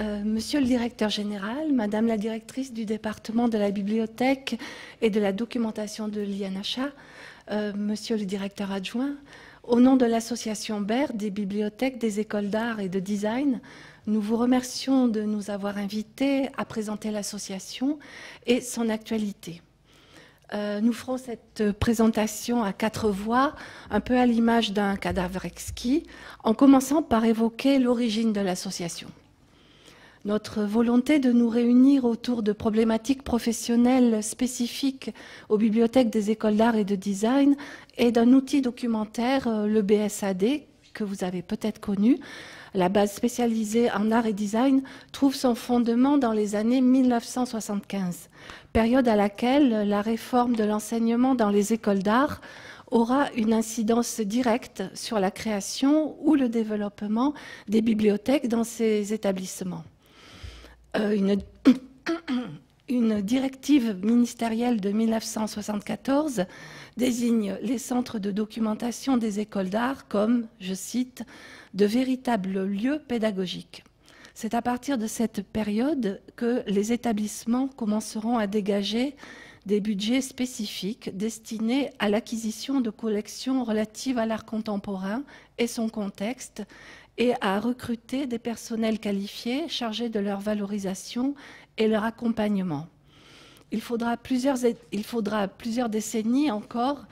Euh, monsieur le directeur général, Madame la directrice du département de la bibliothèque et de la documentation de l'INHA, euh, Monsieur le directeur adjoint, au nom de l'association BER des bibliothèques, des écoles d'art et de design, nous vous remercions de nous avoir invités à présenter l'association et son actualité. Euh, nous ferons cette présentation à quatre voix, un peu à l'image d'un cadavre exquis, en commençant par évoquer l'origine de l'association. Notre volonté de nous réunir autour de problématiques professionnelles spécifiques aux bibliothèques des écoles d'art et de design est d'un outil documentaire, euh, le BSAD, que vous avez peut-être connu, la base spécialisée en art et design, trouve son fondement dans les années 1975, période à laquelle la réforme de l'enseignement dans les écoles d'art aura une incidence directe sur la création ou le développement des bibliothèques dans ces établissements. Euh, une, une directive ministérielle de 1974 désigne les centres de documentation des écoles d'art comme, je cite, de véritables lieux pédagogiques. C'est à partir de cette période que les établissements commenceront à dégager des budgets spécifiques destinés à l'acquisition de collections relatives à l'art contemporain et son contexte et à recruter des personnels qualifiés chargés de leur valorisation et leur accompagnement. Il faudra plusieurs, décennies encore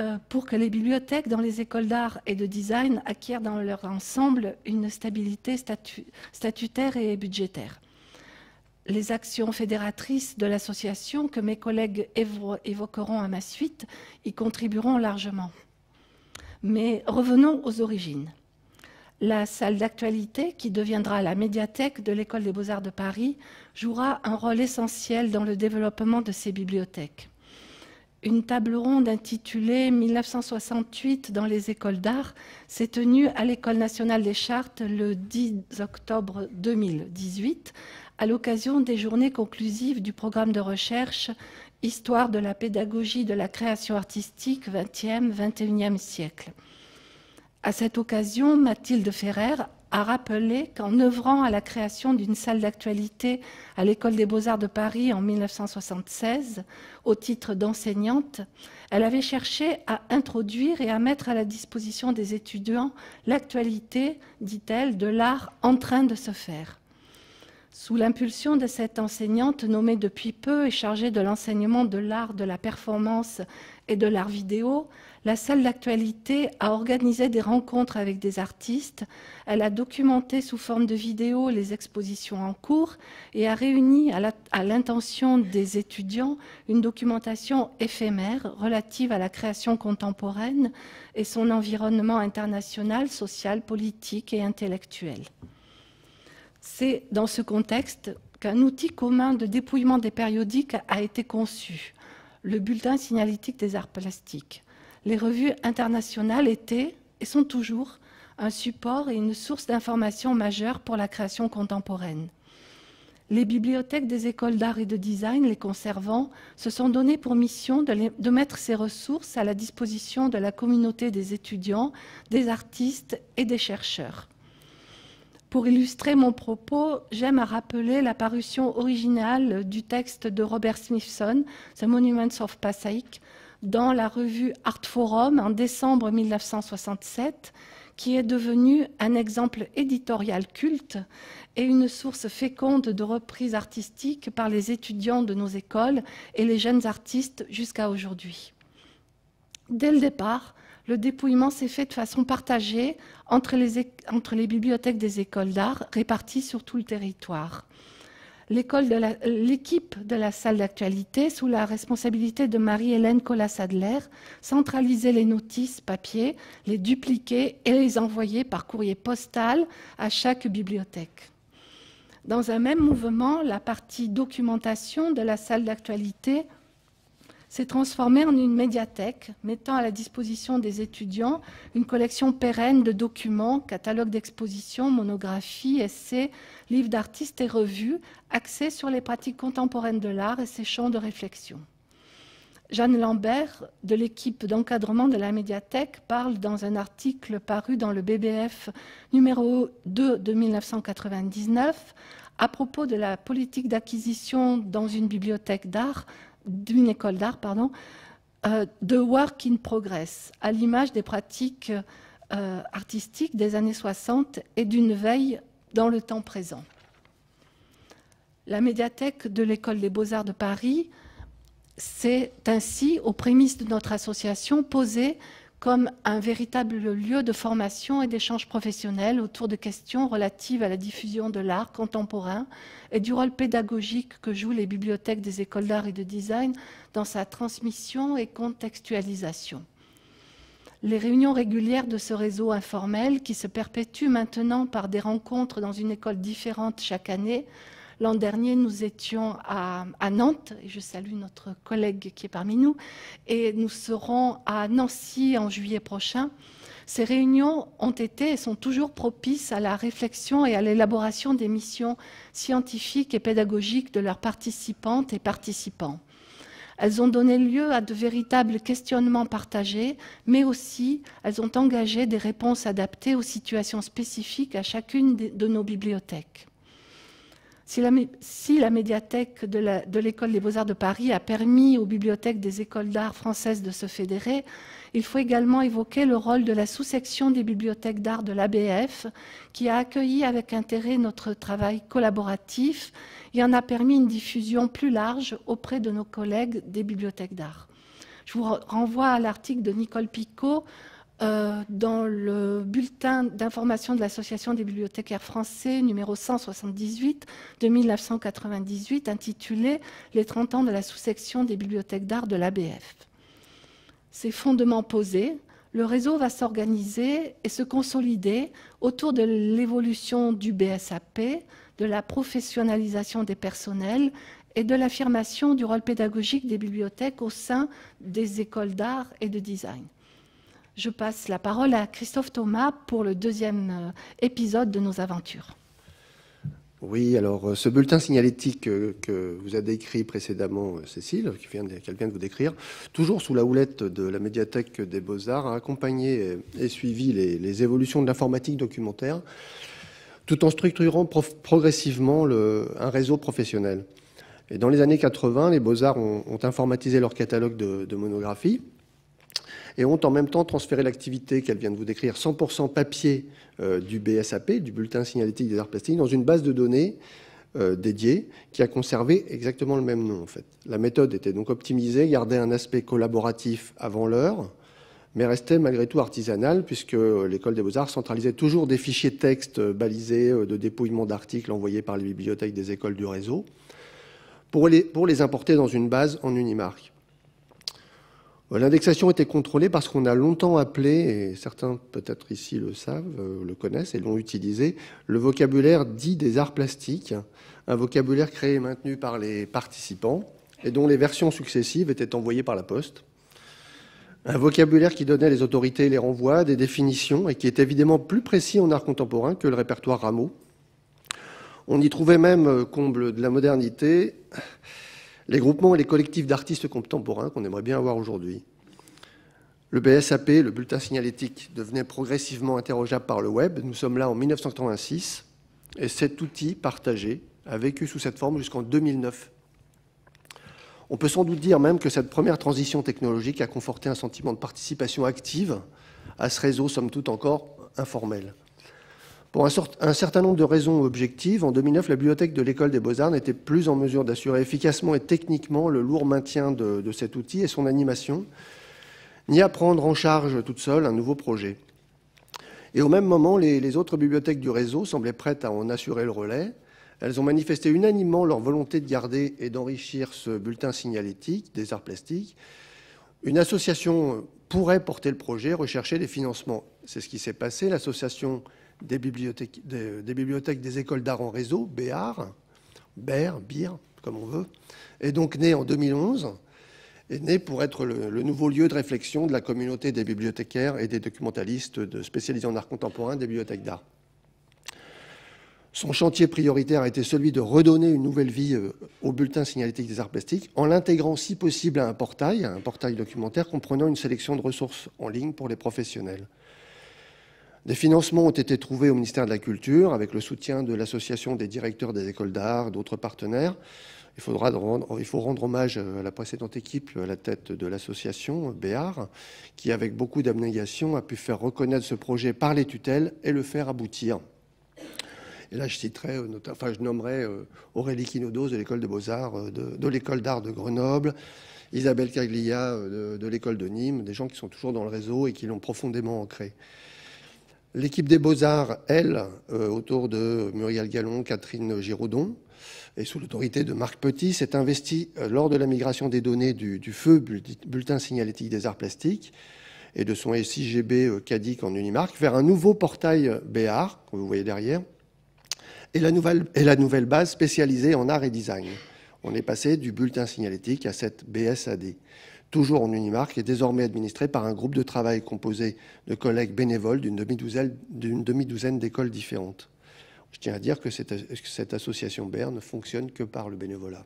euh, pour que les bibliothèques dans les écoles d'art et de design acquièrent dans leur ensemble une stabilité statutaire et budgétaire. Les actions fédératrices de l'association que mes collègues évoqueront à ma suite y contribueront largement. Mais revenons aux origines. La salle d'actualité, qui deviendra la médiathèque de l'École des beaux-arts de Paris, jouera un rôle essentiel dans le développement de ces bibliothèques. Une table ronde intitulée 1968 dans les écoles d'art s'est tenue à l'École nationale des chartes le 10 octobre 2018 à l'occasion des journées conclusives du programme de recherche Histoire de la pédagogie de la création artistique 20e, 21e siècle. À cette occasion, Mathilde Ferrer a rappelé qu'en œuvrant à la création d'une salle d'actualité à l'École des beaux-arts de Paris en 1976, au titre d'enseignante, elle avait cherché à introduire et à mettre à la disposition des étudiants l'actualité, dit-elle, de l'art en train de se faire. Sous l'impulsion de cette enseignante nommée depuis peu et chargée de l'enseignement de l'art de la performance et de l'art vidéo, la salle d'actualité a organisé des rencontres avec des artistes, elle a documenté sous forme de vidéos les expositions en cours et a réuni à l'intention des étudiants une documentation éphémère relative à la création contemporaine et son environnement international, social, politique et intellectuel. C'est dans ce contexte qu'un outil commun de dépouillement des périodiques a été conçu, le bulletin signalétique des arts plastiques. Les revues internationales étaient et sont toujours un support et une source d'information majeure pour la création contemporaine. Les bibliothèques des écoles d'art et de design, les conservant, se sont donné pour mission de, de, mettre ces ressources à la disposition de la communauté des étudiants, des artistes et des chercheurs. Pour illustrer mon propos, j'aime à rappeler la parution originale du texte de Robert Smithson, The Monuments of Passaic, dans la revue Art Forum en décembre 1967, qui est devenu un exemple éditorial culte et une source féconde de reprises artistiques par les étudiants de nos écoles et les jeunes artistes jusqu'à aujourd'hui. Dès le départ, le dépouillement s'est fait de façon partagée entre les, bibliothèques des écoles d'art réparties sur tout le territoire. L'équipe de, la salle d'actualité, sous la responsabilité de Marie-Hélène Collas-Adler, centralisait les notices papier, les dupliquait et les envoyait par courrier postal à chaque bibliothèque. Dans un même mouvement, la partie documentation de la salle d'actualité s'est transformé en une médiathèque mettant à la disposition des étudiants une collection pérenne de documents, catalogues d'expositions, monographies, essais, livres d'artistes et revues axés sur les pratiques contemporaines de l'art et ses champs de réflexion. Jeanne Lambert, de l'équipe d'encadrement de la médiathèque, parle dans un article paru dans le BBF numéro 2 de 1999 à propos de la politique d'acquisition dans une bibliothèque d'art, d'une école d'art, pardon, euh, de work in progress, à l'image des pratiques euh, artistiques des années 60 et d'une veille dans le temps présent. La médiathèque de l'École des beaux-arts de Paris c'est ainsi, aux prémices de notre association, posé comme un véritable lieu de formation et d'échange professionnel autour de questions relatives à la diffusion de l'art contemporain et du rôle pédagogique que jouent les bibliothèques des écoles d'art et de design dans sa transmission et contextualisation. Les réunions régulières de ce réseau informel, qui se perpétue maintenant par des rencontres dans une école différente chaque année, L'an dernier, nous étions à, Nantes, et je salue notre collègue qui est parmi nous, et nous serons à Nancy en juillet prochain. Ces réunions ont été et sont toujours propices à la réflexion et à l'élaboration des missions scientifiques et pédagogiques de leurs participantes et participants. Elles ont donné lieu à de véritables questionnements partagés, mais aussi elles ont engagé des réponses adaptées aux situations spécifiques à chacune de nos bibliothèques. Si la, médiathèque de l'École des beaux-arts de Paris a permis aux bibliothèques des écoles d'art françaises de se fédérer, il faut également évoquer le rôle de la sous-section des bibliothèques d'art de l'ABF, qui a accueilli avec intérêt notre travail collaboratif et en a permis une diffusion plus large auprès de nos collègues des bibliothèques d'art. Je vous renvoie à l'article de Nicole Picot euh, dans le bulletin d'information de l'Association des bibliothécaires français numéro 178 de 1998 intitulé Les 30 ans de la sous-section des bibliothèques d'art de l'ABF. Ces fondements posés, le réseau va s'organiser et se consolider autour de l'évolution du BSAP, de la professionnalisation des personnels et de l'affirmation du rôle pédagogique des bibliothèques au sein des écoles d'art et de design. Je passe la parole à Christophe Thomas pour le deuxième euh, épisode de nos aventures. Oui, alors euh, ce bulletin signalétique euh, que vous a décrit précédemment Cécile, qu'elle vient, de vous décrire, toujours sous la houlette de la médiathèque des Beaux-Arts, a accompagné et suivi les, évolutions de l'informatique documentaire, tout en structurant progressivement un réseau professionnel. Et dans les années 80, les Beaux-Arts ont, informatisé leur catalogue de monographies et ont en même temps transféré l'activité qu'elle vient de vous décrire, 100% papier euh, du BSAP, du bulletin signalétique des arts plastiques, dans une base de données euh, dédiée qui a conservé exactement le même nom en fait. La méthode était donc optimisée, gardait un aspect collaboratif avant l'heure, mais restait malgré tout artisanale puisque l'école des beaux-arts centralisait toujours des fichiers texte balisés euh, de dépouillement d'articles envoyés par les bibliothèques des écoles du réseau pour les, pour les importer dans une base en Unimark. L'indexation était contrôlée parce qu'on a longtemps appelé, et certains peut-être ici le savent, euh, le connaissent et l'ont utilisé, le vocabulaire dit des arts plastiques, un vocabulaire créé et maintenu par les participants et dont les versions successives étaient envoyées par la poste. Un vocabulaire qui donnait les autorités les renvois, des définitions et qui est évidemment plus précis en art contemporain que le répertoire Rameau. On y trouvait même, euh, comble de la modernité, les groupements et les collectifs d'artistes contemporains qu'on aimerait bien avoir aujourd'hui. Le BSAP, le bulletin signalétique, devenait progressivement interrogeable par le web. Nous sommes là en 1986 et cet outil partagé a vécu sous cette forme jusqu'en 2009. On peut sans doute dire même que cette première transition technologique a conforté un sentiment de participation active à ce réseau, somme toute encore informel. Pour un, certain nombre de raisons objectives, en 2009, la bibliothèque de l'École des Beaux-Arts n'était plus en mesure d'assurer efficacement et techniquement le lourd maintien de, cet outil et son animation, ni à prendre en charge toute seule un nouveau projet. Et au même moment, les, autres bibliothèques du réseau semblaient prêtes à en assurer le relais. Elles ont manifesté unanimement leur volonté de garder et d'enrichir ce bulletin signalétique des arts plastiques. Une association pourrait porter le projet, rechercher des financements. C'est ce qui s'est passé. L'association des bibliothèques des, écoles d'art en réseau, BAR, BER, BIR, comme on veut, est donc né en 2011, est né pour être le, nouveau lieu de réflexion de la communauté des bibliothécaires et des documentalistes spécialisés en art contemporain des bibliothèques d'art. Son chantier prioritaire a été celui de redonner une nouvelle vie euh, au bulletin signalétique des arts plastiques en l'intégrant si possible à un portail, un portail documentaire comprenant une sélection de ressources en ligne pour les professionnels. Des financements ont été trouvés au ministère de la Culture avec le soutien de l'Association des directeurs des écoles d'art, d'autres partenaires. Il, faut rendre hommage à la précédente équipe à la tête de l'association Béar, qui, avec beaucoup d'abnégation, a pu faire reconnaître ce projet par les tutelles et le faire aboutir. Et là, je citerai, euh, enfin, nommerai euh, Aurélie Quinodos de l'école de beaux-arts, euh, de, l'école d'art de Grenoble, Isabelle Caglia de, l'école de Nîmes, des gens qui sont toujours dans le réseau et qui l'ont profondément ancré. L'équipe des Beaux-Arts, elle, autour de Muriel Gallon, Catherine Giraudon, et sous l'autorité de Marc Petit, s'est investie lors de la migration des données du, feu bulletin signalétique des arts plastiques et de son SIGB CADIC en Unimark vers un nouveau portail BAR, que vous voyez derrière, et la nouvelle, et la nouvelle base spécialisée en art et design. On est passé du bulletin signalétique à cette BSAD, toujours en Unimark et désormais administrée par un groupe de travail composé de collègues bénévoles d'une demi-douzaine d'écoles différentes. Je tiens à dire que cette, association BER ne fonctionne que par le bénévolat.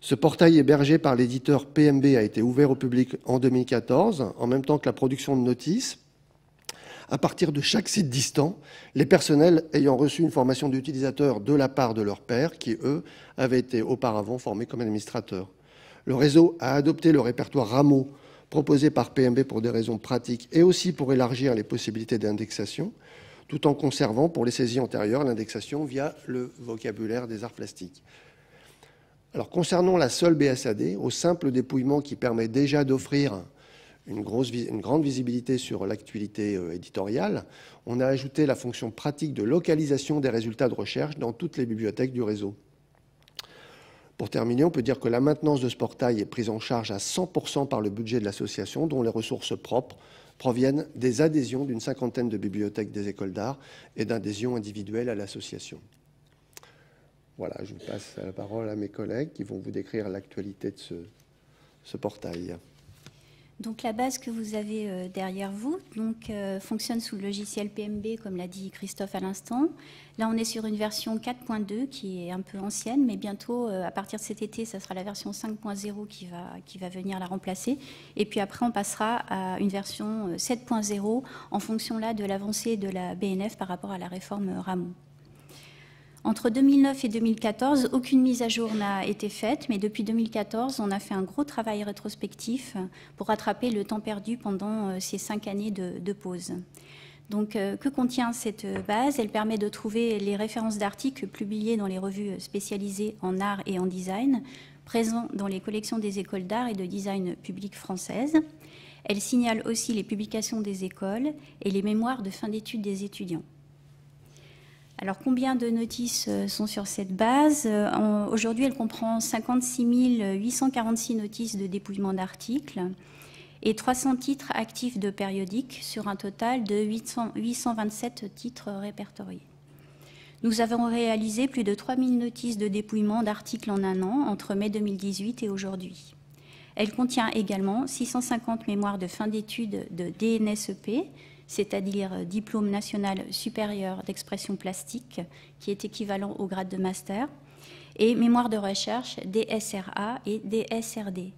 Ce portail hébergé par l'éditeur PMB a été ouvert au public en 2014, en même temps que la production de notices à partir de chaque site distant, les personnels ayant reçu une formation d'utilisateur de la part de leurs pairs, qui, eux, avaient été auparavant formés comme administrateurs. Le réseau a adopté le répertoire Rameau proposé par PMB pour des raisons pratiques et aussi pour élargir les possibilités d'indexation, tout en conservant pour les saisies antérieures l'indexation via le vocabulaire des arts plastiques. Concernant la seule BSAD, au simple dépouillement qui permet déjà d'offrir une grande visibilité sur l'actualité euh, éditoriale, on a ajouté la fonction pratique de localisation des résultats de recherche dans toutes les bibliothèques du réseau. Pour terminer, on peut dire que la maintenance de ce portail est prise en charge à 100% par le budget de l'association, dont les ressources propres proviennent des adhésions d'une cinquantaine de bibliothèques des écoles d'art et d'adhésions individuelles à l'association. Voilà, je passe la parole à mes collègues qui vont vous décrire l'actualité de ce, ce portail. Donc la base que vous avez euh, derrière vous euh, fonctionne sous le logiciel PMB, comme l'a dit Christophe à l'instant. Là, on est sur une version 4.2 qui est un peu ancienne, mais bientôt, euh, à partir de cet été, ça sera la version 5.0 qui va, qui va venir la remplacer. Et puis après, on passera à une version 7.0 en fonction là, de l'avancée de la BNF par rapport à la réforme Ramon. Entre 2009 et 2014, aucune mise à jour n'a été faite, mais depuis 2014, on a fait un gros travail rétrospectif pour rattraper le temps perdu pendant euh, ces cinq années de, pause. Donc, euh, que contient cette base? Elle permet de trouver les références d'articles publiés dans les revues spécialisées en art et en design, présents dans les collections des écoles d'art et de design publiques françaises. Elle signale aussi les publications des écoles et les mémoires de fin d'études des étudiants. Alors combien de notices euh, sont sur cette base? Euh, Aujourd'hui, elle comprend 56 846 notices de dépouillement d'articles et 300 titres actifs de périodiques sur un total de 827 titres répertoriés. Nous avons réalisé plus de 3000 notices de dépouillement d'articles en un an entre mai 2018 et aujourd'hui. Elle contient également 650 mémoires de fin d'études de DNSEP, c'est-à-dire euh, diplôme national supérieur d'expression plastique, qui est équivalent au grade de master, et mémoire de recherche DSRA et DSRD.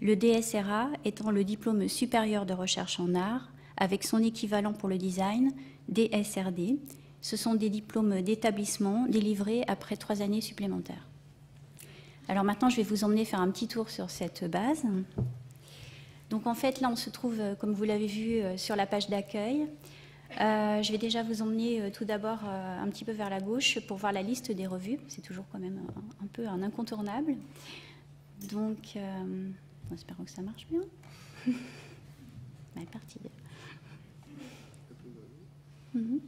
Le DSRA étant le diplôme supérieur de recherche en art, avec son équivalent pour le design, DSRD. Ce sont des diplômes d'établissement délivrés après trois années supplémentaires. Alors maintenant, je vais vous emmener faire un petit tour sur cette base. Donc en fait, là, on se trouve, euh, comme vous l'avez vu, euh, sur la page d'accueil. Euh, je vais déjà vous emmener tout d'abord un petit peu vers la gauche pour voir la liste des revues. C'est toujours quand même un, peu un incontournable. Donc, espérons que ça marche bien. Partie. Mhm.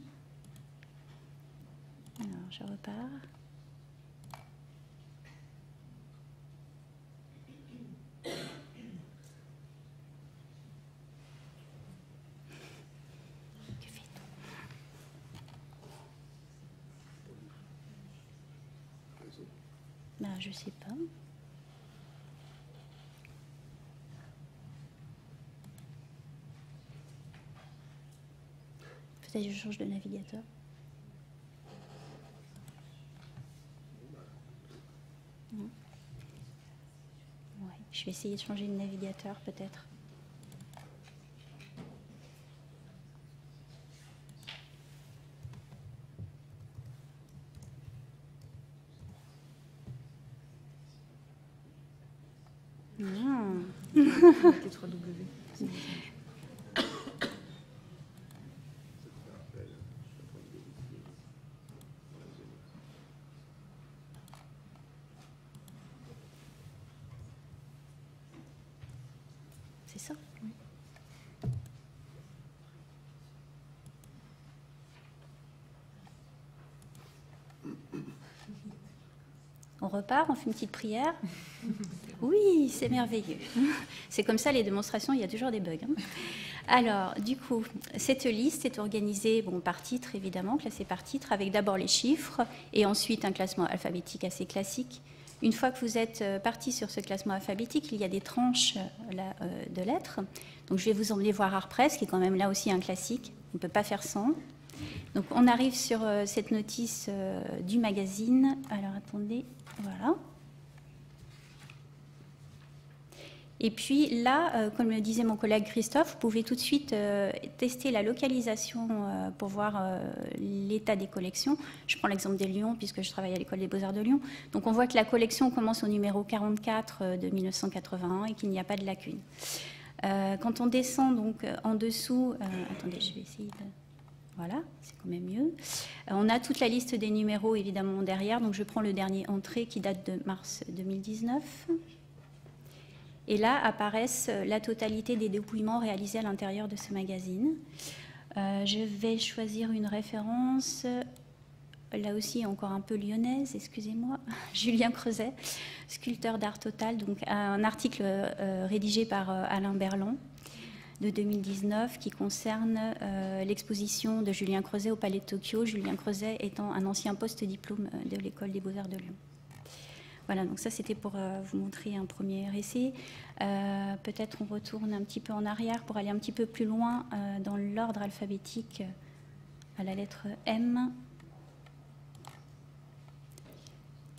Alors, je repars. je sais pas. Peut-être je change de navigateur. Ouais, je vais essayer de changer de navigateur peut-être. C'est ça On repart, on fait une petite prière. Oui, c'est merveilleux. C'est comme ça les démonstrations, il y a toujours des bugs. Hein. Alors, du coup, cette liste est organisée bon, par titre, évidemment, classée par titre, avec d'abord les chiffres et ensuite un classement alphabétique assez classique. Une fois que vous êtes euh, parti sur ce classement alphabétique, il y a des tranches euh, euh, de lettres. Donc, je vais vous emmener voir Artpress, qui est quand même là aussi un classique. On ne peut pas faire sans. Donc, on arrive sur cette notice du magazine. Alors, attendez, voilà. Et puis là, euh, comme le disait mon collègue Christophe, vous pouvez tout de suite euh, tester la localisation euh, pour voir l'état des collections. Je prends l'exemple des Lyon, puisque je travaille à l'école des beaux-arts de Lyon. Donc on voit que la collection commence au numéro 44 de 1981 et qu'il n'y a pas de lacune. quand on descend donc en dessous, attendez, je vais essayer de... Voilà, c'est quand même mieux. on a toute la liste des numéros évidemment derrière. Donc je prends le dernier entrée qui date de mars 2019. Et là apparaissent euh, la totalité des dépouillements réalisés à l'intérieur de ce magazine. Euh, je vais choisir une référence, là aussi encore un peu lyonnaise, excusez-moi, Julien Creuset, sculpteur d'art total, donc un article euh, rédigé par Alain Berlon de 2019 qui concerne l'exposition de Julien Creuset au Palais de Tokyo, Julien Creuset étant un ancien post-diplôme de l'école des beaux-arts de Lyon. Voilà, donc ça c'était pour euh, vous montrer un premier essai. Euh, peut-être on retourne un petit peu en arrière pour aller un petit peu plus loin euh, dans l'ordre alphabétique à la lettre M.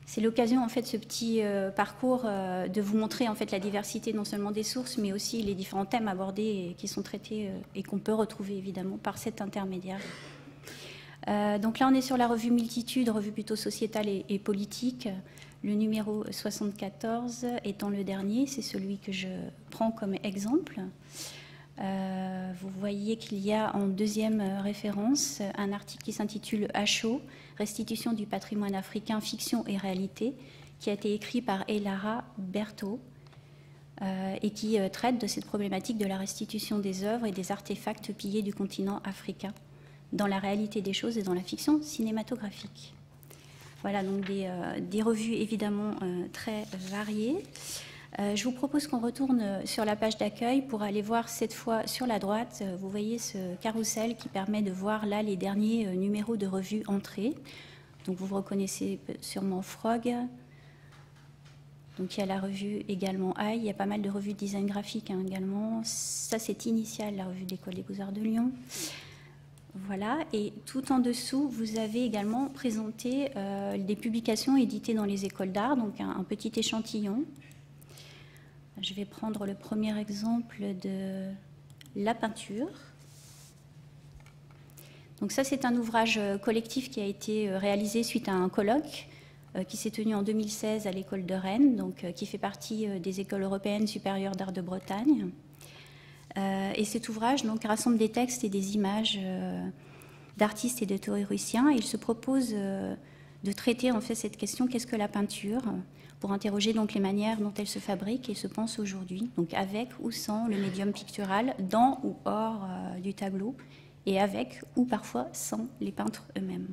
C'est l'occasion en fait ce petit parcours de vous montrer en fait la diversité non seulement des sources mais aussi les différents thèmes abordés et qui sont traités et qu'on peut retrouver évidemment par cet intermédiaire. donc là on est sur la revue Multitude, revue plutôt sociétale et politique. Le numéro 74 étant le dernier, c'est celui que je prends comme exemple. Euh, vous voyez qu'il y a en deuxième référence un article qui s'intitule HO, Restitution du patrimoine africain, fiction et réalité, qui a été écrit par Elara Berthaud euh, et qui euh, traite de cette problématique de la restitution des œuvres et des artefacts pillés du continent africain dans la réalité des choses et dans la fiction cinématographique. Voilà, donc des, euh, revues évidemment euh, très variées. Euh, je vous propose qu'on retourne sur la page d'accueil pour aller voir cette fois sur la droite, vous voyez ce carrousel qui permet de voir là les derniers numéros de revues entrées. Donc vous reconnaissez sûrement Frog. Donc il y a la revue également AI, il y a pas mal de revues de design graphique hein, également. Ça c'est Initial, la revue d'école des beaux-arts de Lyon. Voilà, et tout en dessous, vous avez également présenté euh, des publications éditées dans les écoles d'art, donc un, petit échantillon. Je vais prendre le premier exemple de la peinture. Donc ça, c'est un ouvrage euh, collectif qui a été euh, réalisé suite à un colloque qui s'est tenu en 2016 à l'école de Rennes, donc qui fait partie des écoles européennes supérieures d'art de Bretagne. Euh, et cet ouvrage rassemble des textes et des images euh, d'artistes et de théoriciens. il se propose euh, de traiter cette question qu'est-ce que la peinture pour interroger les manières dont elle se fabrique et se pense aujourd'hui, donc avec ou sans le médium pictural, dans ou hors du tableau, et avec ou parfois sans les peintres eux-mêmes.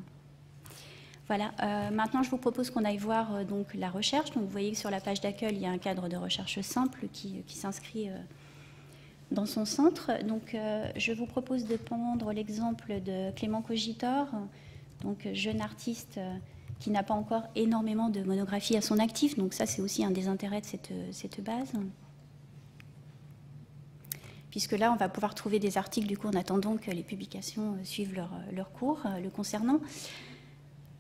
Voilà. maintenant, je vous propose qu'on aille voir la recherche. Vous voyez que sur la page d'accueil, il y a un cadre de recherche simple qui s'inscrit dans son centre. Donc, euh, je vous propose de prendre l'exemple de Clément Cogitor, donc jeune artiste euh, qui n'a pas encore énormément de monographie à son actif. Donc, ça, c'est aussi un des intérêts de cette, cette, base. Puisque là, on va pouvoir trouver des articles du coup en attendant que les publications suivent leur, leur cours le concernant.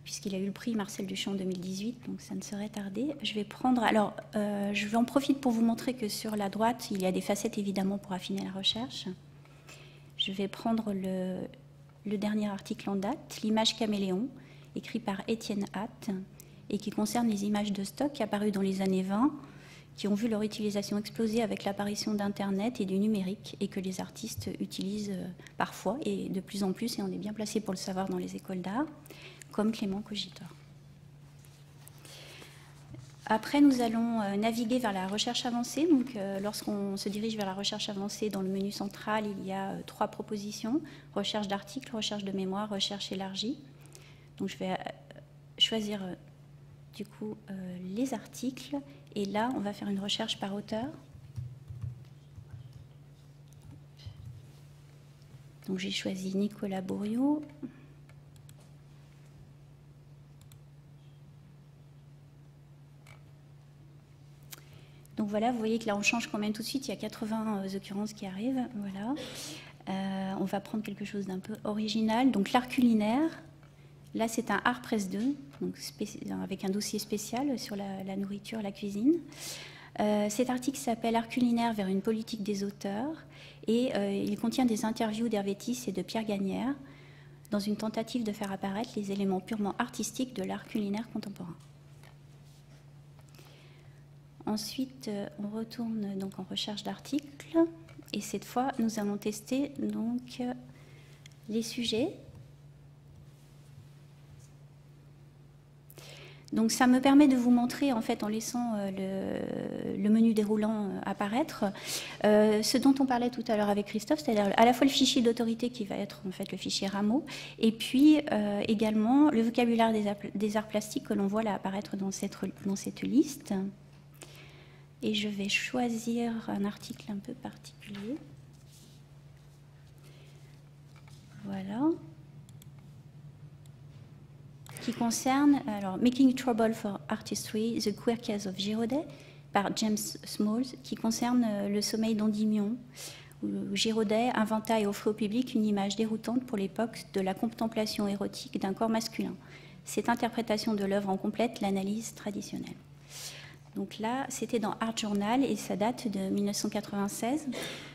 Puisqu'il a eu le prix Marcel Duchamp 2018, donc ça ne serait tardé. Je vais prendre. Alors, euh, je en profiter pour vous montrer que sur la droite, il y a des facettes évidemment pour affiner la recherche. Je vais prendre le, le dernier article en date, l'image caméléon, écrit par Étienne Hatt, et qui concerne les images de stock apparues dans les années 20, qui ont vu leur utilisation exploser avec l'apparition d'Internet et du numérique, et que les artistes utilisent euh, parfois, et de plus en plus, et on est bien placé pour le savoir dans les écoles d'art comme Clément Cogitor. Après, nous allons euh, naviguer vers la recherche avancée. Donc, euh, lorsqu'on se dirige vers la recherche avancée, dans le menu central, il y a euh, trois propositions recherche d'articles, recherche de mémoire, recherche élargie. Donc, je vais choisir du coup les articles. Et là, on va faire une recherche par auteur. Donc, j'ai choisi Nicolas Bourriot. Donc voilà, vous voyez que là on change quand même tout de suite, il y a 80 euh, occurrences qui arrivent. Voilà. Euh, on va prendre quelque chose d'un peu original. Donc l'art culinaire, là c'est un art presse 2, donc avec un dossier spécial sur la, nourriture, la cuisine. Euh, cet article s'appelle Art culinaire vers une politique des auteurs et il contient des interviews d'Hervétis et de Pierre Gagnère dans une tentative de faire apparaître les éléments purement artistiques de l'art culinaire contemporain. Ensuite, euh, on retourne donc en recherche d'articles et cette fois, nous allons tester donc euh, les sujets. Donc ça me permet de vous montrer, en fait, en laissant euh, le, menu déroulant apparaître, ce dont on parlait tout à l'heure avec Christophe, c'est-à-dire à la fois le fichier d'autorité qui va être en fait le fichier rameau, et puis également le vocabulaire des, arts plastiques que l'on voit là apparaître dans cette, dans cette liste et je vais choisir un article un peu particulier. Voilà. Qui concerne alors Making Trouble for Artistry, The Queer Case of Giraudet par James Smalls, qui concerne euh, le sommeil d'Endymion, où Giraudet inventa et offrit au public une image déroutante pour l'époque de la contemplation érotique d'un corps masculin. Cette interprétation de l'œuvre en complète l'analyse traditionnelle. Donc là, c'était dans Art Journal et ça date de 1996.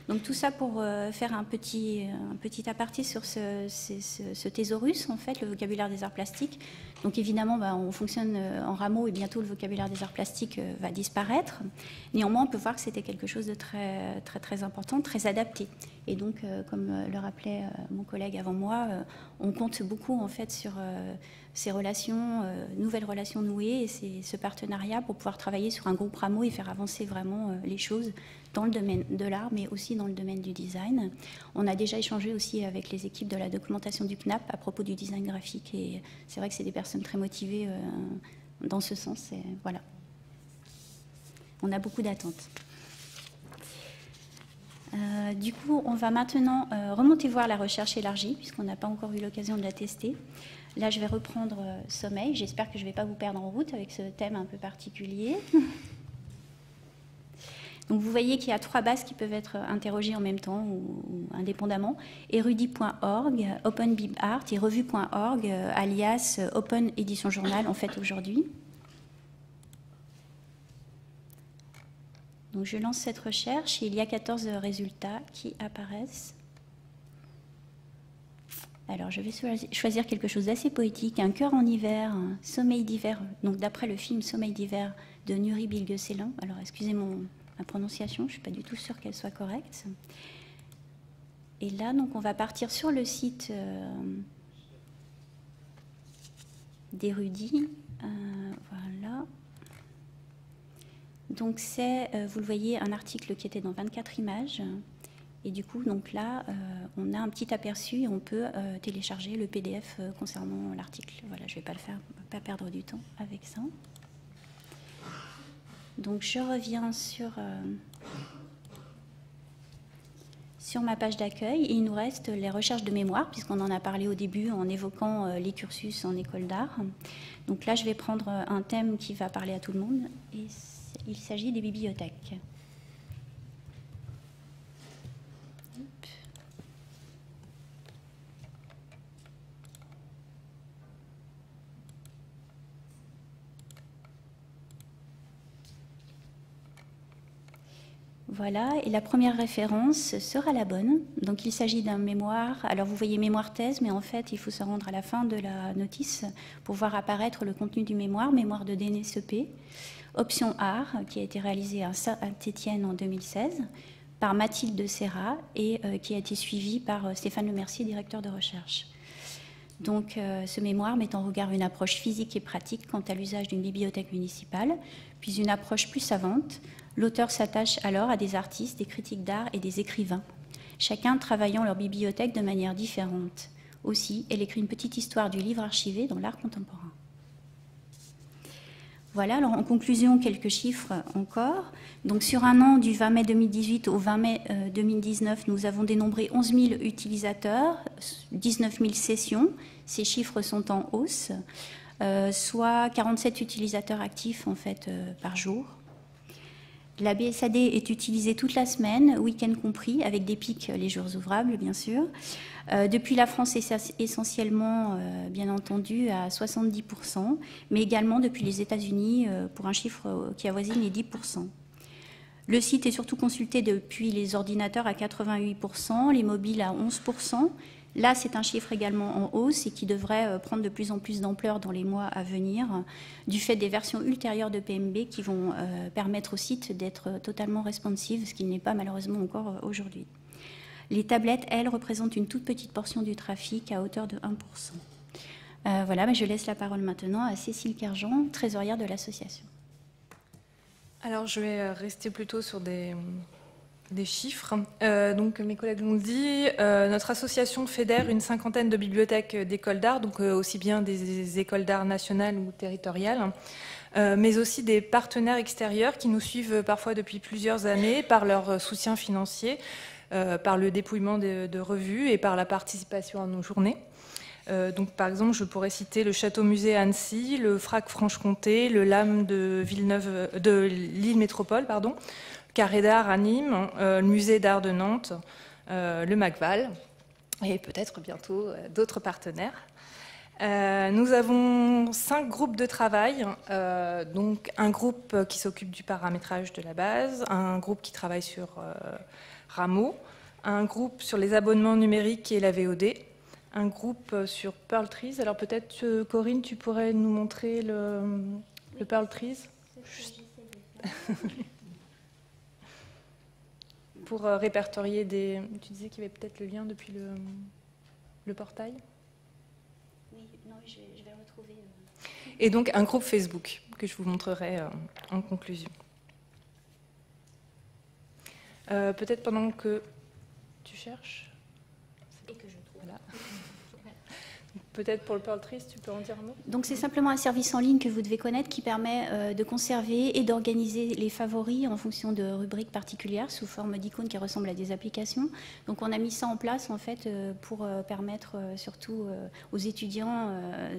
Donc tout ça pour euh, faire un petit, un petit aparté sur ce, thésaurus, en fait, le vocabulaire des arts plastiques. Donc évidemment, bah, on fonctionne euh, en rameau et bientôt le vocabulaire des arts plastiques euh, va disparaître. Néanmoins, on peut voir que c'était quelque chose de très, très, très important, très adapté. Et donc, comme le rappelait mon collègue avant moi, on compte beaucoup en fait sur ces relations, nouvelles relations nouées et ce partenariat pour pouvoir travailler sur un groupe rameau et faire avancer vraiment les choses dans le domaine de l'art, mais aussi dans le domaine du design. On a déjà échangé aussi avec les équipes de la documentation du CNAP à propos du design graphique, et c'est vrai que c'est des personnes très motivées euh, dans ce sens. Et voilà. On a beaucoup d'attentes. Euh, du coup, on va maintenant euh, remonter voir la recherche élargie, puisqu'on n'a pas encore eu l'occasion de la tester. Là, je vais reprendre sommeil. J'espère que je ne vais pas vous perdre en route avec ce thème un peu particulier. Donc vous voyez qu'il y a trois bases qui peuvent être interrogées en même temps ou, indépendamment. Erudit.org, OpenBibArt et Revue.org, euh, alias euh, Open Edition Journal en fait aujourd'hui. Je lance cette recherche et il y a 14 résultats qui apparaissent. Alors je vais choisir quelque chose d'assez poétique, un cœur en hiver, un sommeil d'hiver, donc d'après le film Sommeil d'hiver de Nuri Bilge Ceylan. Alors excusez mon, prononciation, je ne suis pas du tout sûre qu'elle soit correcte. Et là, donc, on va partir sur le site euh, d'Érudit. Euh, voilà. Donc, c'est, euh, vous le voyez, un article qui était dans 24 images. Et du coup, donc là, on a un petit aperçu et on peut télécharger le PDF concernant l'article. Voilà, je ne vais pas le faire, pas perdre du temps avec ça. Donc je reviens sur, euh, sur ma page d'accueil il nous reste les recherches de mémoire puisqu'on en a parlé au début en évoquant euh, les cursus en école d'art. Donc là je vais prendre un thème qui va parler à tout le monde et il s'agit des bibliothèques. Voilà, et la première référence sera la bonne. Donc il s'agit d'un mémoire. Alors vous voyez mémoire thèse, mais en fait il faut se rendre à la fin de la notice pour voir apparaître le contenu du mémoire, mémoire de DNSEP. Option art, qui a été réalisée à Saint-Étienne en 2016 par Mathilde Serra et euh, qui a été suivie par euh, Stéphane Lemercier, directeur de recherche. Donc, euh, ce mémoire met en regard une approche physique et pratique quant à l'usage d'une bibliothèque municipale, puis une approche plus savante. L'auteur s'attache alors à des artistes, des critiques d'art et des écrivains, chacun travaillant leur bibliothèque de manière différente. Aussi, elle écrit une petite histoire du livre archivé dans l'art contemporain. Voilà, alors en conclusion, quelques chiffres encore. Donc sur un an, du 20 mai 2018 au 20 mai 2019, euh, nous avons dénombré 11 000 utilisateurs, 19 000 sessions. Ces chiffres sont en hausse, euh, soit 47 utilisateurs actifs en fait euh, par jour. La BSAD est utilisée toute la semaine, week-end compris, avec des pics les jours ouvrables, bien sûr. Euh, depuis la France, essentiellement, euh, bien entendu, à 70%, mais également depuis les États-Unis, euh, pour un chiffre qui avoisine les 10%. Le site est surtout consulté depuis les ordinateurs à 88%, les mobiles à 11%, Là, c'est un chiffre également en hausse et qui devrait euh, prendre de plus en plus d'ampleur dans les mois à venir, du fait des versions ultérieures de PMB qui vont euh, permettre au site d'être totalement responsive, ce qui n'est pas malheureusement encore euh, aujourd'hui. Les tablettes, elles, représentent une toute petite portion du trafic à hauteur de 1%. voilà, mais je laisse la parole maintenant à Cécile Kerjean, trésorière de l'association. Alors, je vais rester plutôt sur des, des chiffres. Euh, donc mes collègues l'ont dit, euh, notre association fédère une cinquantaine de bibliothèques d'écoles d'art, donc euh, aussi bien des, écoles d'art nationales ou territoriales, mais aussi des partenaires extérieurs qui nous suivent parfois depuis plusieurs années par leur soutien financier, par le dépouillement de, de, revues et par la participation à nos journées. donc, par exemple, je pourrais citer le Château-Musée Annecy, le FRAC Franche-Comté, le LAM de Villeneuve, de Lille Métropole, pardon, Carré d'art à Nîmes, euh, le musée d'art de Nantes, euh, le MACVAL et peut-être bientôt euh, d'autres partenaires. nous avons cinq groupes de travail, donc un groupe qui s'occupe du paramétrage de la base, un groupe qui travaille sur Rameau, un groupe sur les abonnements numériques et la VOD, un groupe sur Pearl Trees. Alors peut-être Corinne, tu pourrais nous montrer le, le Pearl Trees? pour euh, répertorier des. Tu disais qu'il y avait peut-être le lien depuis le, le portail? Oui, non, je, vais retrouver. Euh. Et donc un groupe Facebook que je vous montrerai euh, en conclusion. peut-être pendant que tu cherches? Et que je trouve. Voilà. Peut-être pour le Pearl tu peux en dire un mot? Donc c'est simplement un service en ligne que vous devez connaître qui permet euh, de conserver et d'organiser les favoris en fonction de rubriques particulières sous forme d'icônes qui ressemblent à des applications. Donc on a mis ça en place en fait euh, pour euh, permettre surtout aux étudiants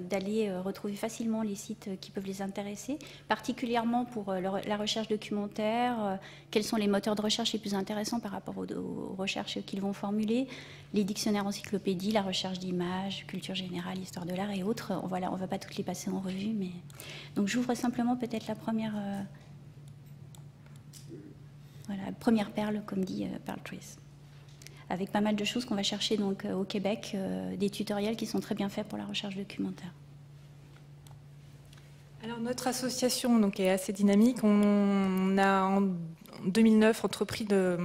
d'aller retrouver facilement les sites qui peuvent les intéresser, particulièrement pour la recherche documentaire, quels sont les moteurs de recherche les plus intéressants par rapport aux recherches qu'ils vont formuler, les dictionnaires encyclopédies, la recherche d'images, culture générale, histoire de l'art et autres. Voilà, on ne va pas toutes les passer en revue, mais donc j'ouvre simplement peut-être la première, euh, voilà, première perle, comme dit euh, Pearl Trees, avec pas mal de choses qu'on va chercher donc euh, au Québec, des tutoriels qui sont très bien faits pour la recherche documentaire. Alors notre association donc, est assez dynamique. On a en 2009 entrepris de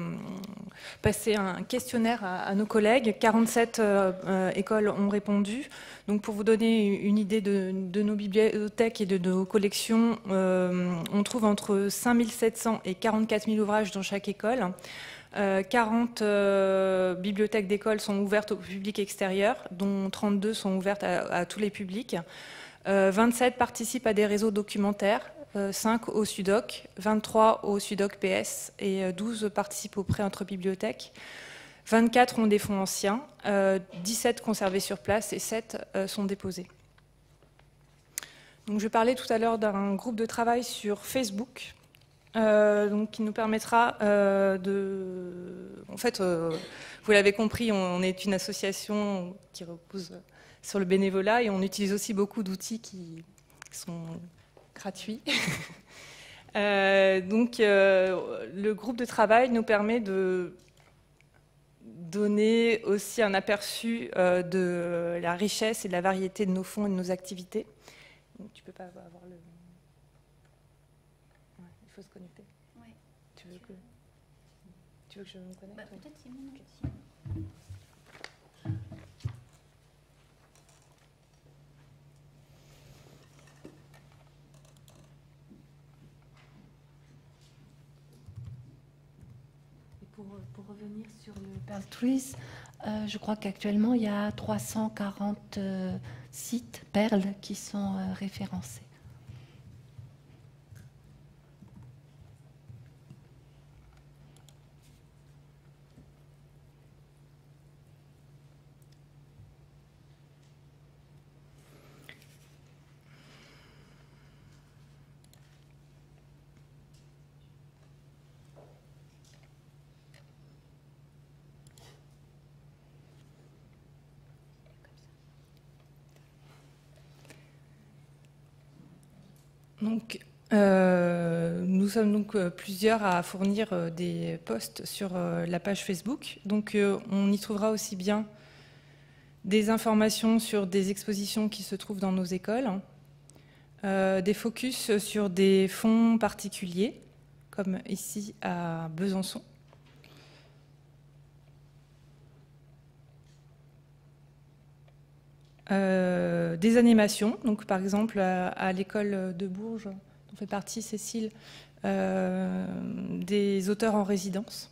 passer un questionnaire à, nos collègues. 47 euh, euh, écoles ont répondu. Donc pour vous donner une idée de, nos bibliothèques et de, nos collections, euh, on trouve entre 5700 et 44 000 ouvrages dans chaque école. 40 bibliothèques d'école sont ouvertes au public extérieur, dont 32 sont ouvertes à, tous les publics. 27 participent à des réseaux documentaires 5 euh, au SUDOC, 23 au SUDOC PS et 12 euh, participent au prêt entre bibliothèques. 24 ont des fonds anciens, 17 euh, conservés sur place et 7 sont déposés. Donc, je parlais tout à l'heure d'un groupe de travail sur Facebook donc, qui nous permettra de... En fait, vous l'avez compris, on, est une association qui repose sur le bénévolat et on utilise aussi beaucoup d'outils qui sont gratuit. donc, le groupe de travail nous permet de donner aussi un aperçu de la richesse et de la variété de nos fonds et de nos activités. Donc, tu peux pas avoir le. il faut se connecter. Ouais. Tu veux que, tu veux que je me connecte Bah, Peut-être Simon. Ok. Simon. Et pour, pour sur le Pearl Trees, euh, je crois qu'actuellement il y a 340 euh, sites perles qui sont euh, référencés. Donc, euh, nous sommes donc euh, plusieurs à fournir euh, des posts sur la page Facebook. Donc, on y trouvera aussi bien des informations sur des expositions qui se trouvent dans nos écoles, des focus sur des fonds particuliers, comme ici à Besançon. Des animations, donc par exemple à, l'école de Bourges, dont fait partie Cécile, euh, des auteurs en résidence.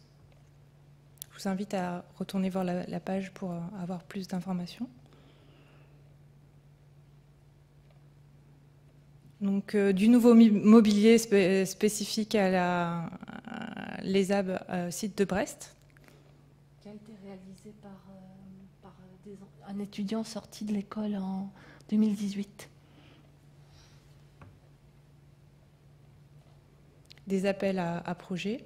Je vous invite à retourner voir la, page pour euh, avoir plus d'informations. Donc euh, du nouveau mobilier spé- spécifique à l'ESAB euh, site de Brest. Qui a été réalisé par, euh, par, euh, des en- un étudiant sorti de l'école en 2018. des appels à, à projets.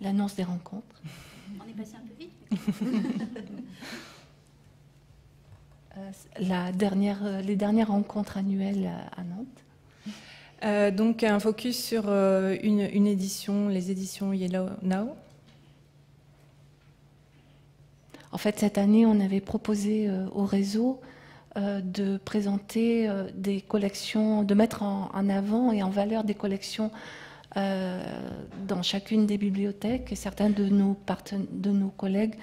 L'annonce des rencontres. On est passé un peu vite. Euh, la dernière, euh, les dernières rencontres annuelles à, Nantes. Euh, donc un focus sur euh, une, une édition, les éditions Yellow Now. En fait, cette année, on avait proposé euh, au réseau euh, de présenter euh, des collections, de mettre en, en avant et en valeur des collections dans chacune des bibliothèques. Et certains de nos, de nos collègues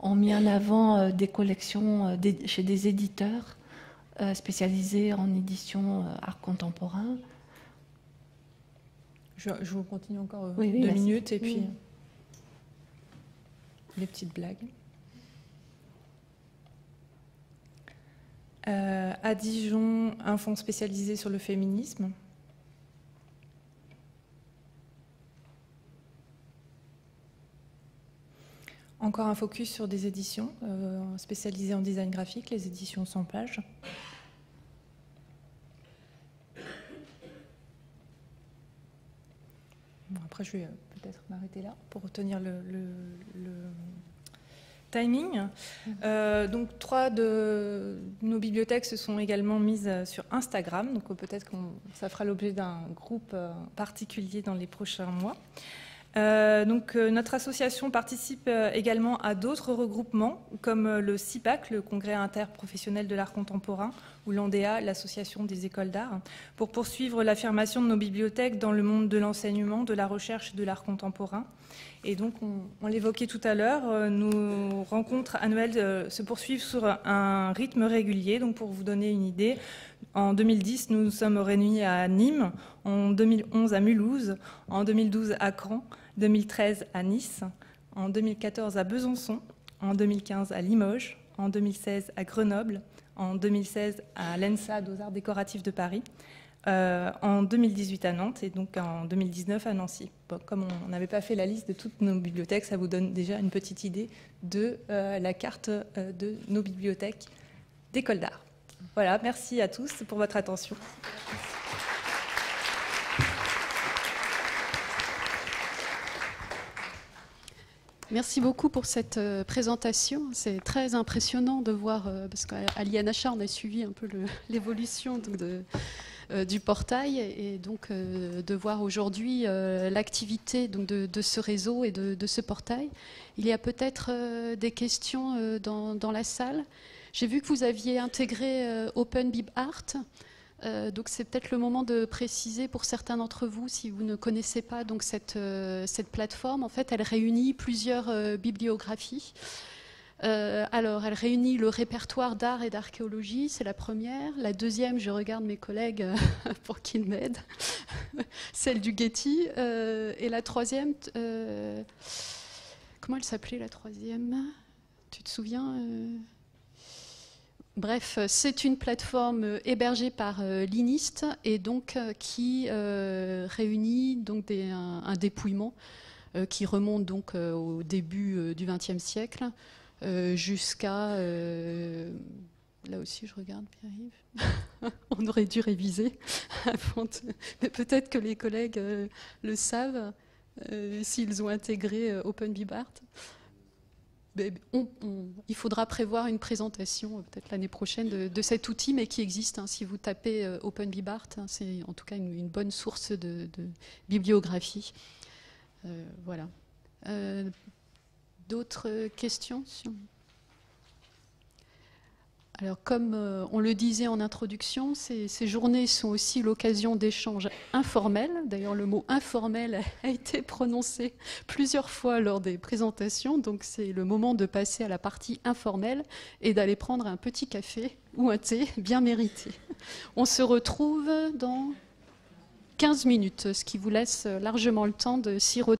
ont mis en avant des collections chez des éditeurs spécialisés en édition art contemporain. Je, je vous continue encore Oui, deux minutes et puis Oui. les petites blagues. Euh, à Dijon, un fonds spécialisé sur le féminisme. Encore un focus sur des éditions euh, spécialisées en design graphique, les éditions sans page. Après, je vais euh, peut-être m'arrêter là pour retenir le, le- le timing. Euh, donc, trois de nos bibliothèques se sont également mises euh, sur Instagram. Donc, euh, peut-être que ça fera l'objet d'un groupe particulier dans les prochains mois. Euh, donc, euh, notre association participe euh, également à d'autres regroupements, comme le CIPAC, le Congrès interprofessionnel de l'art contemporain, ou l'ANDEA, l'Association des écoles d'art, pour poursuivre l'affirmation de nos bibliothèques dans le monde de l'enseignement, de la recherche et de l'art contemporain. Et donc, on, l'évoquait tout à l'heure, euh, nos rencontres annuelles euh, se poursuivent sur un rythme régulier. Donc, pour vous donner une idée, en 2010, nous nous sommes réunis à Nîmes, en 2011 à Mulhouse, en 2012 à Caen, 2013 à Nice, en 2014 à Besançon, en 2015 à Limoges, en 2016 à Grenoble, en 2016 à l'ENSA aux Arts décoratifs de Paris, euh, en 2018 à Nantes et donc en 2019 à Nancy. Comme on n'avait pas fait la liste de toutes nos bibliothèques, ça vous donne déjà une petite idée de euh, la carte euh, de nos bibliothèques d'école d'art. Voilà, merci à tous pour votre attention. Merci beaucoup pour cette euh, présentation. C'est très impressionnant de voir, euh, parce qu'à l'INHA, on a suivi un peu l'évolution de, du portail et donc de voir aujourd'hui l'activité de, ce réseau et de, ce portail. Il y a peut-être des questions dans, la salle. J'ai vu que vous aviez intégré Open Bib Art. Euh, donc c'est peut-être le moment de préciser pour certains d'entre vous, si vous ne connaissez pas donc cette, euh, cette plateforme, en fait, elle réunit plusieurs euh, bibliographies. alors, elle réunit le répertoire d'art et d'archéologie, c'est la première. La deuxième, je regarde mes collègues pour qu'ils m'aident, celle du Getty. et la troisième, comment elle s'appelait la troisième? Tu te souviens Bref, c'est une plateforme euh, hébergée par euh, l'INIST et donc euh, qui réunit donc un, dépouillement qui remonte donc au début du XXe siècle jusqu'à là aussi je regarde Pierre-Yves. On aurait dû réviser peut-être que les collègues le savent s'ils ont intégré OpenBibart il faudra prévoir une présentation euh, peut-être l'année prochaine de, cet outil, mais qui existe. Hein. si vous tapez euh, OpenBibart, hein, c'est en tout cas une, bonne source de, bibliographie. Euh, voilà. D'autres questions alors, comme euh, on le disait en introduction, ces, journées sont aussi l'occasion d'échanges informels. D'ailleurs, le mot informel a été prononcé plusieurs fois lors des présentations. Donc, c'est le moment de passer à la partie informelle et d'aller prendre un petit café ou un thé bien mérité. On se retrouve dans 15 minutes, ce qui vous laisse largement le temps de s'y